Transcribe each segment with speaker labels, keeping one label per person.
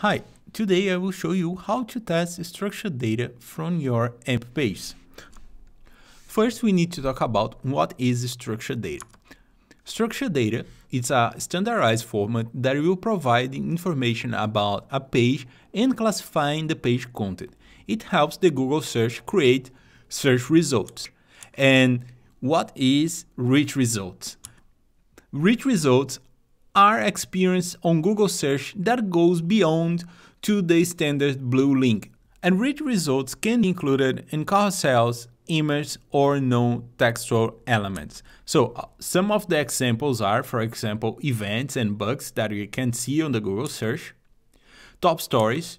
Speaker 1: Hi, today I will show you how to test structured data from your AMP page. First, we need to talk about what is structured data. Structured data is a standardized format that will provide information about a page and classifying the page content. It helps the Google search create search results. And what is rich results? Rich results are experience on Google search that goes beyond to the standard blue link. And rich results can be included in carousels, images, or non-textual elements. So uh, some of the examples are, for example, events and bugs that you can see on the Google search, top stories,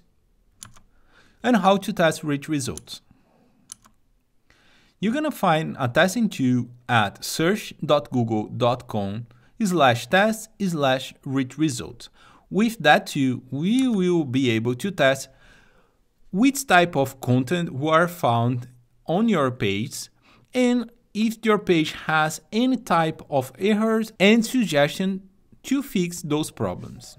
Speaker 1: and how to test rich results. You're gonna find a testing tool at search.google.com slash test slash rich results. With that too, we will be able to test which type of content were found on your page and if your page has any type of errors and suggestion to fix those problems.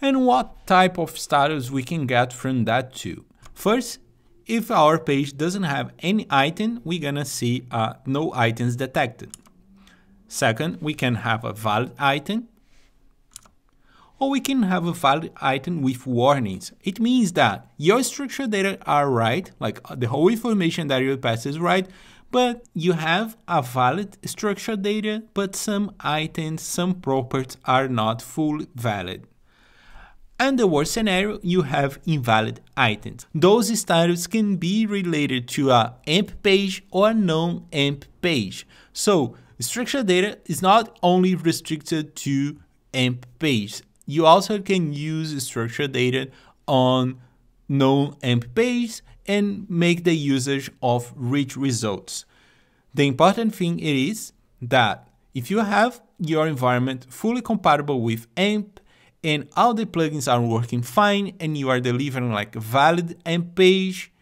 Speaker 1: And what type of status we can get from that too. First, if our page doesn't have any item, we're gonna see uh, no items detected. Second, we can have a valid item or we can have a valid item with warnings. It means that your structured data are right, like uh, the whole information that you pass is right, but you have a valid structured data, but some items, some properties are not fully valid. And the worst scenario, you have invalid items. Those status can be related to a AMP page or a non-AMP page. So structured data is not only restricted to AMP page. You also can use structured data on non-AMP page and make the usage of rich results. The important thing is that if you have your environment fully compatible with AMP and all the plugins are working fine and you are delivering like a valid AMP page,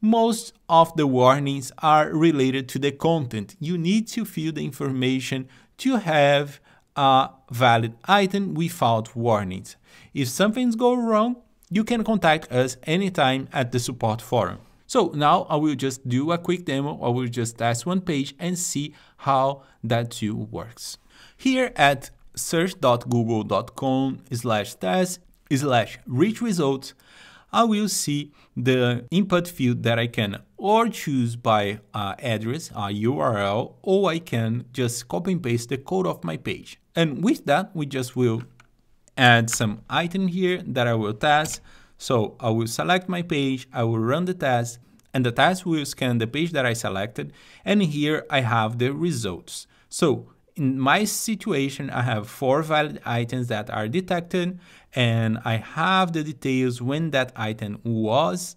Speaker 1: most of the warnings are related to the content. You need to fill the information to have a valid item without warnings. If something's going wrong, you can contact us anytime at the support forum. So now I will just do a quick demo. I will just test one page and see how that tool works. Here at search.google.com slash test slash rich results, I will see the input field that I can or choose by uh, address, a URL, or I can just copy and paste the code of my page. And with that, we just will add some item here that I will test. So I will select my page, I will run the test, and the test will scan the page that I selected, and here I have the results. So in my situation, I have four valid items that are detected and I have the details when that item was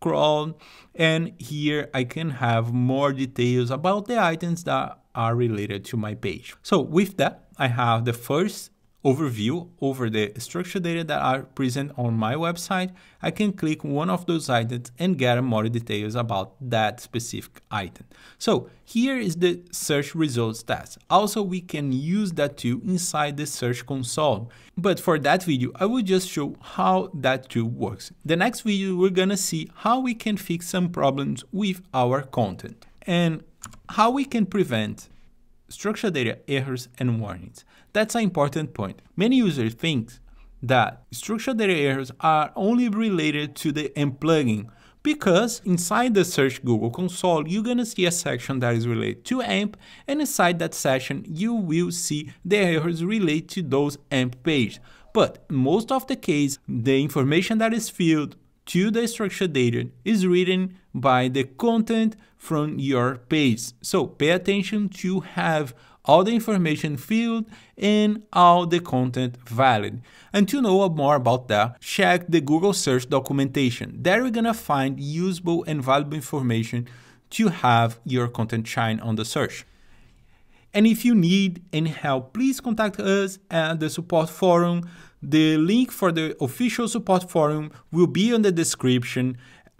Speaker 1: crawled. And here I can have more details about the items that are related to my page. So with that, I have the first overview over the structured data that are present on my website, I can click one of those items and get more details about that specific item. So here is the search results test. Also, we can use that tool inside the search console. But for that video, I will just show how that tool works. The next video, we're gonna see how we can fix some problems with our content and how we can prevent structured data errors and warnings. That's an important point. Many users think that structured data errors are only related to the AMP plugin because inside the search Google console, you're gonna see a section that is related to AMP and inside that section, you will see the errors related to those AMP pages. But most of the case, the information that is filled to the structured data is written by the content from your page. So pay attention to have all the information filled and all the content valid. And to know more about that, check the Google search documentation. There you're gonna find usable and valuable information to have your content shine on the search. And if you need any help, please contact us at the support forum. The link for the official support forum will be in the description.